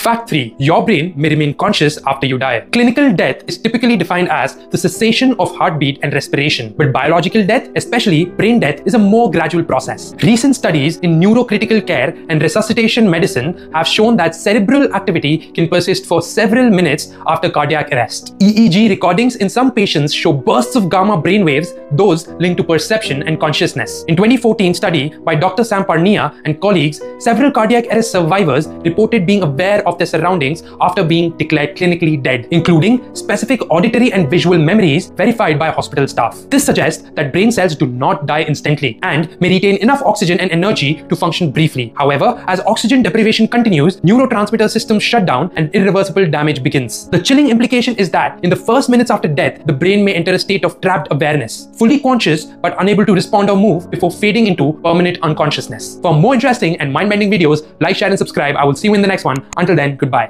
Fact 3. Your brain may remain conscious after you die. Clinical death is typically defined as the cessation of heartbeat and respiration, but biological death, especially brain death, is a more gradual process. Recent studies in neurocritical care and resuscitation medicine have shown that cerebral activity can persist for several minutes after cardiac arrest. EEG recordings in some patients show bursts of gamma brainwaves, those linked to perception and consciousness. In 2014 study by Dr. Sam Parnia and colleagues, several cardiac arrest survivors reported being aware their surroundings after being declared clinically dead, including specific auditory and visual memories verified by hospital staff. This suggests that brain cells do not die instantly and may retain enough oxygen and energy to function briefly. However, as oxygen deprivation continues, neurotransmitter systems shut down and irreversible damage begins. The chilling implication is that in the first minutes after death, the brain may enter a state of trapped awareness, fully conscious but unable to respond or move before fading into permanent unconsciousness. For more interesting and mind-bending videos, like, share and subscribe. I will see you in the next one. Until then, goodbye.